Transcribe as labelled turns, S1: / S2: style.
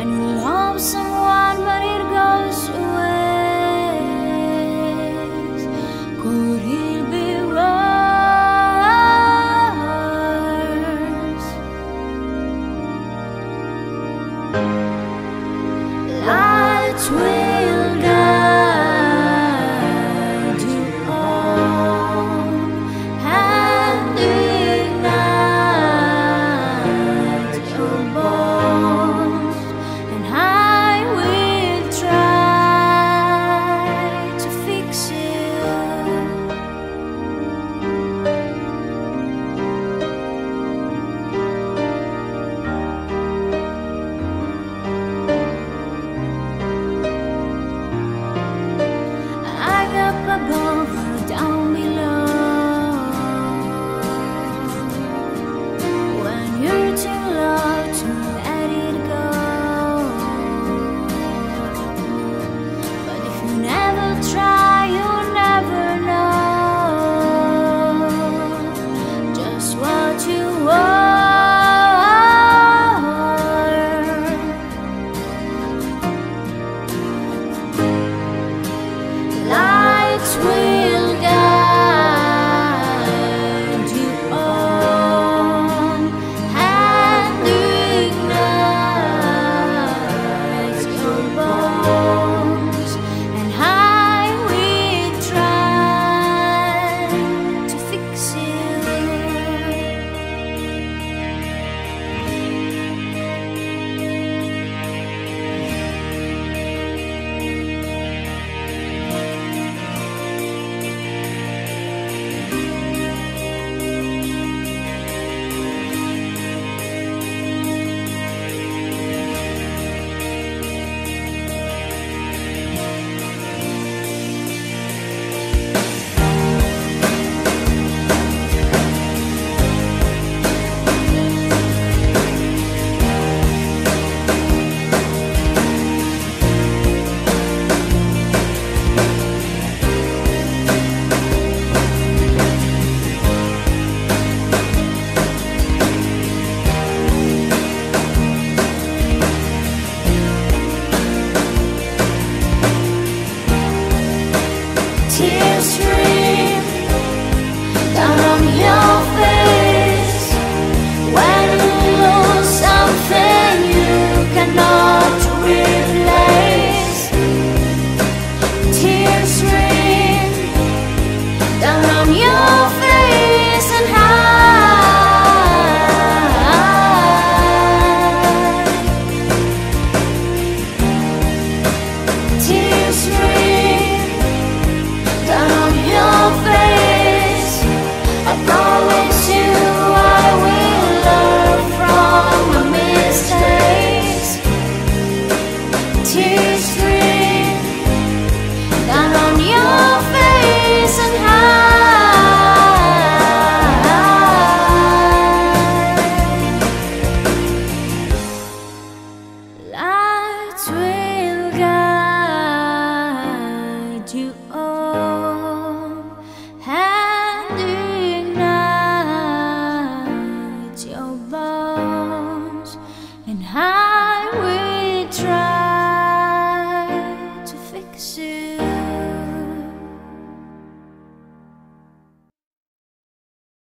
S1: When you love someone but it goes away Could it be worse? Lights will try,